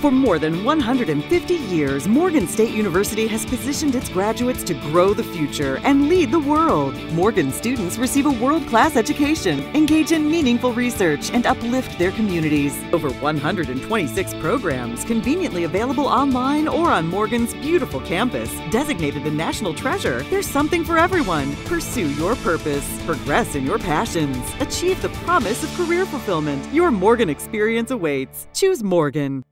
For more than 150 years, Morgan State University has positioned its graduates to grow the future and lead the world. Morgan students receive a world class education, engage in meaningful research, and uplift their communities. Over 126 programs conveniently available online or on Morgan's beautiful campus. Designated a national treasure, there's something for everyone. Pursue your purpose, progress in your passions, achieve the promise of career fulfillment. Your Morgan experience awaits. Choose Morgan.